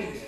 change.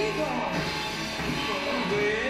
People away.